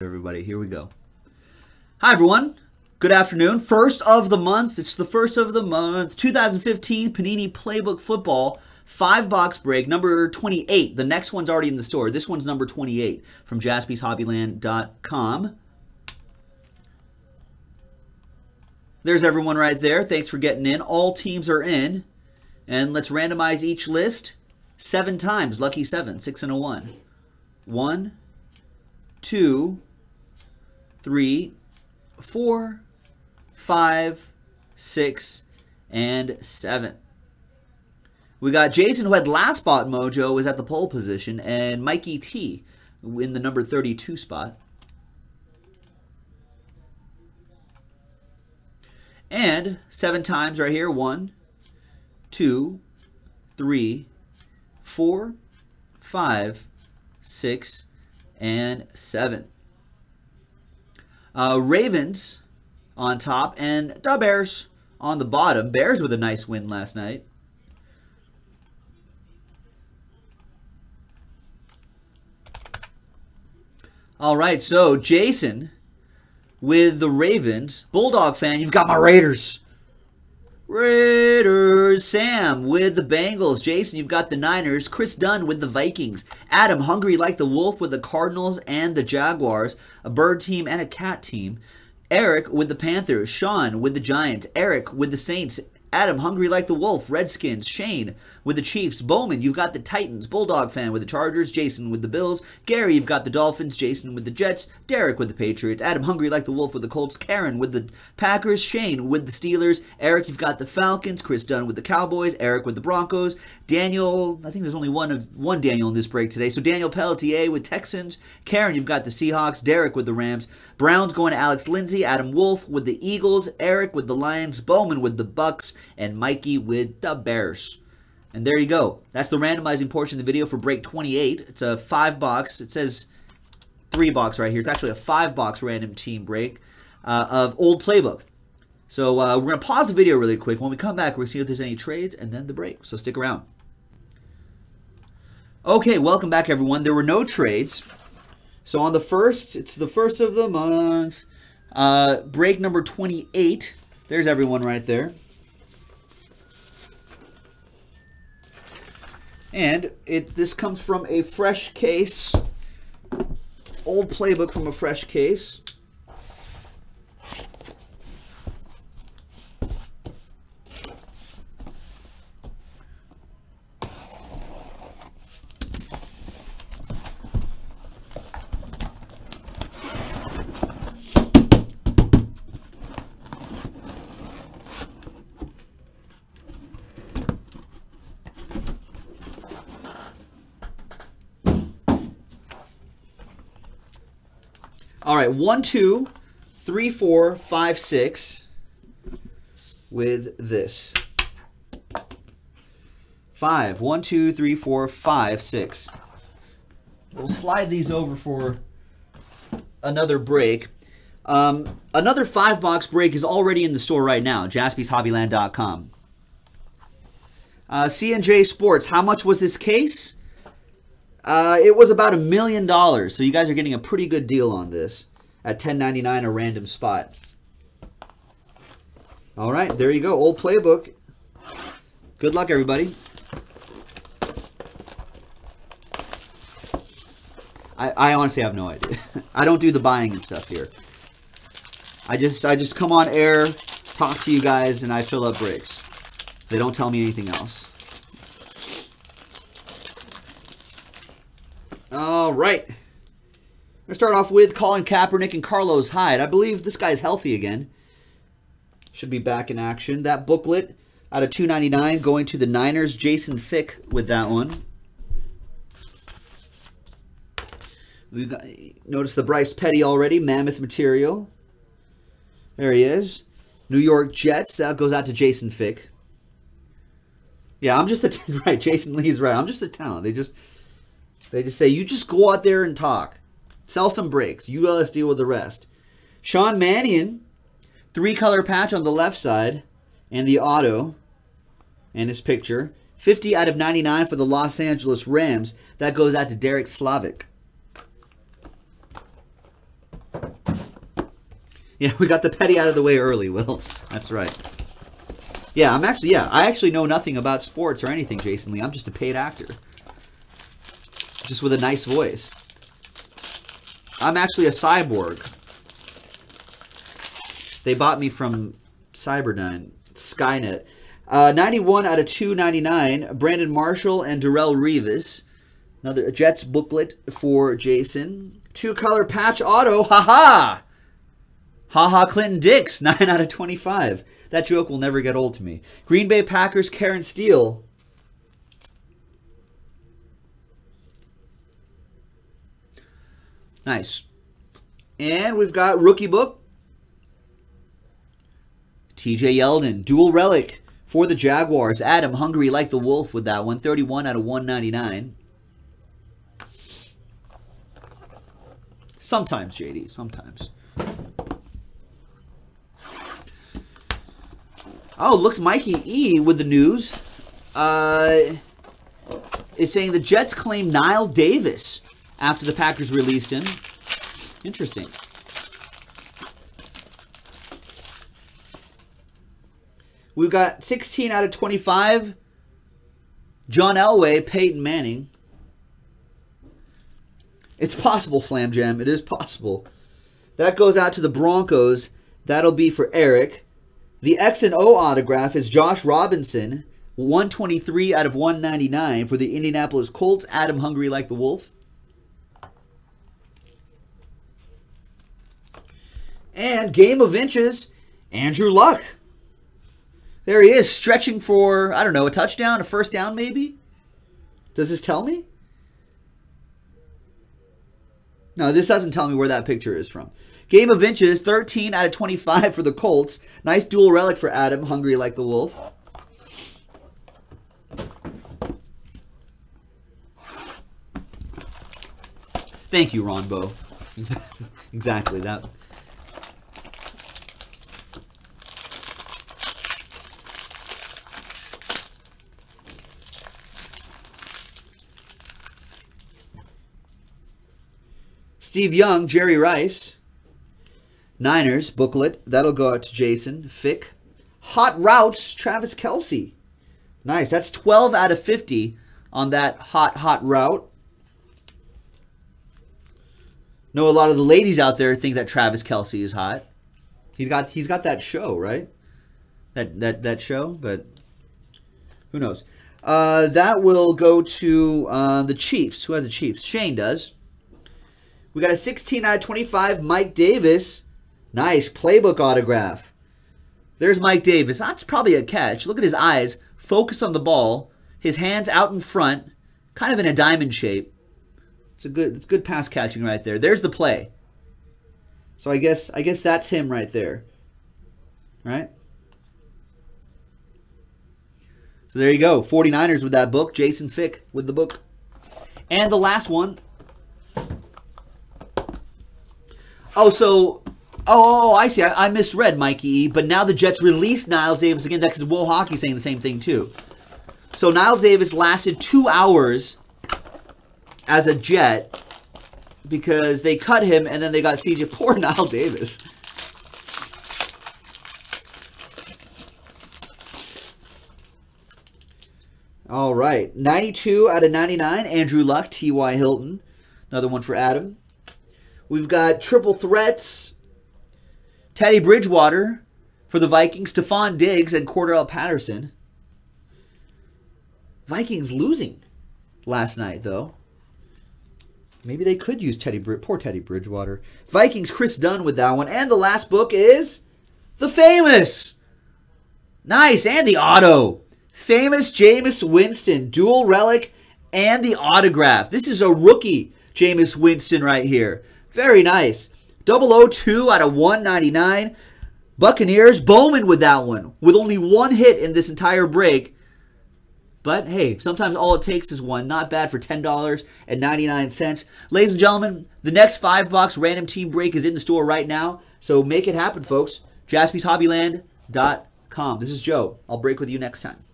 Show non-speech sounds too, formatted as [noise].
everybody. Here we go. Hi, everyone. Good afternoon. First of the month. It's the first of the month. 2015 Panini Playbook Football five box break, number 28. The next one's already in the store. This one's number 28 from jaspyshobbyland.com. There's everyone right there. Thanks for getting in. All teams are in. And let's randomize each list seven times. Lucky seven. Six and a one. One, two, three, four, five, six, and seven. We got Jason, who had last spot mojo, was at the pole position, and Mikey T in the number 32 spot. And seven times right here. One, two, three, four, five, six, and seven. Uh, Ravens on top and the Bears on the bottom. Bears with a nice win last night. All right, so Jason with the Ravens. Bulldog fan, you've got my Raiders. Raiders. Sam with the Bengals. Jason, you've got the Niners. Chris Dunn with the Vikings. Adam, hungry like the wolf with the Cardinals and the Jaguars. A bird team and a cat team. Eric with the Panthers. Sean with the Giants. Eric with the Saints. Adam, hungry like the wolf. Redskins. Shane with the Chiefs. Bowman, you've got the Titans. Bulldog fan with the Chargers. Jason with the Bills. Gary, you've got the Dolphins. Jason with the Jets. Derek with the Patriots. Adam, hungry like the wolf with the Colts. Karen with the Packers. Shane with the Steelers. Eric, you've got the Falcons. Chris Dunn with the Cowboys. Eric with the Broncos. Daniel, I think there's only one of one Daniel in this break today. So Daniel Pelletier with Texans. Karen, you've got the Seahawks. Derek with the Rams. Browns going to Alex Lindsay. Adam Wolf with the Eagles. Eric with the Lions. Bowman with the Bucks. And Mikey with the Bears. And there you go. That's the randomizing portion of the video for break 28. It's a five box. It says three box right here. It's actually a five box random team break uh, of old playbook. So uh, we're going to pause the video really quick. When we come back, we're going to see if there's any trades and then the break. So stick around. Okay, welcome back, everyone. There were no trades. So on the first, it's the first of the month. Uh, break number 28. There's everyone right there. And it this comes from a fresh case. Old playbook from a fresh case. All right, one, two, three, four, five, six with this. Five. One, two, three, four, five, six. We'll slide these over for another break. Um, another five box break is already in the store right now, jaspyshobbyland.com. Uh, Sports, how much was this case? Uh, it was about a million dollars, so you guys are getting a pretty good deal on this at $10.99 a random spot. All right, there you go. Old playbook. Good luck, everybody. I, I honestly have no idea. [laughs] I don't do the buying and stuff here. I just I just come on air, talk to you guys, and I fill up breaks. They don't tell me anything else. All right. Let's start off with Colin Kaepernick and Carlos Hyde. I believe this guy's healthy again. Should be back in action. That booklet out of 299 going to the Niners. Jason Fick with that one. We got notice the Bryce Petty already, mammoth material. There he is. New York Jets. That goes out to Jason Fick. Yeah, I'm just a [laughs] right. Jason Lee's right. I'm just a talent. They just they just say you just go out there and talk, sell some breaks. You us deal with the rest. Sean Mannion, three color patch on the left side, and the auto, and his picture. 50 out of 99 for the Los Angeles Rams. That goes out to Derek Slavic. Yeah, we got the petty out of the way early, Will. That's right. Yeah, I'm actually, yeah, I actually know nothing about sports or anything, Jason Lee. I'm just a paid actor. Just with a nice voice. I'm actually a cyborg. They bought me from Cyberdyne, Skynet. Uh, 91 out of 299, Brandon Marshall and Darrelle Revis. Another Jets booklet for Jason. Two color patch auto. Haha! Ha Ha Clinton-Dix, [laughs] 9 out of 25. That joke will never get old to me. Green Bay Packers, Karen Steele. Nice. And we've got rookie book. TJ Yeldon, dual relic for the Jaguars. Adam, hungry like the wolf with that one. 31 out of 199. Sometimes, JD, sometimes. Oh, looks Mikey E with the news. Uh, is saying the Jets claim Knile Davis after the Packers released him. Interesting. We've got 16 out of 25. John Elway, Peyton Manning. It's possible, Slam Jam. It is possible. That goes out to the Broncos. That'll be for Eric. The X and O autograph is Josh Robinson, 123 out of 199 for the Indianapolis Colts. Adam Hungry Like the Wolf. And Game of Inches, Andrew Luck. There he is, stretching for, I don't know, a touchdown, a first down maybe? Does this tell me? No, this doesn't tell me where that picture is from. Game of inches, 13 out of 25 for the Colts. Nice dual relic for Adam, hungry like the wolf. Thank you, Ronbo. [laughs] exactly that. Steve Young, Jerry Rice. Niners booklet. That'll go out to Jason. Fick. Hot routes, Travis Kelce. Nice. That's 12 out of 50 on that hot, hot route. Know a lot of the ladies out there think that Travis Kelce is hot. He's got he's got that show, right? That that that show, but who knows? Uh, that will go to uh, the Chiefs. Who has the Chiefs? Shane does. We got a 16 out of 25, Mike Davis. Nice playbook autograph. There's Mike Davis. That's probably a catch. Look at his eyes. Focus on the ball. His hands out in front, kind of in a diamond shape. It's a good it's good pass catching right there. There's the play. So I guess I guess that's him right there. Right? So there you go. 49ers with that book. Jason Fick with the book. And the last one Oh, so oh, oh, oh, I see. I, I, misread Mikey but now the Jets released Niles Davis again. That's because Wo Hockey saying the same thing too. So Niles Davis lasted two hours as a Jet because they cut him and then they got CJ. [laughs] Poor Niles Davis. All right. 92 out of 99. Andrew Luck, T.Y. Hilton. Another one for Adam. We've got triple threats. Teddy Bridgewater for the Vikings. Stefon Diggs and Cordarrelle Patterson. Vikings losing last night, though. Maybe they could use Teddy poor Teddy Bridgewater. Vikings Chris Dunn with that one. And the last book is The Famous. Nice. And the auto. Famous Jameis Winston. Dual relic and the autograph. This is a rookie Jameis Winston right here. Very nice. 002 out of 199. Buccaneers, Bowman with that one, with only one hit in this entire break. But hey, sometimes all it takes is one. Not bad for $10.99. Ladies and gentlemen, the next five box random team break is in the store right now. So make it happen, folks. JaspysHobbyland.com. This is Joe. I'll break with you next time.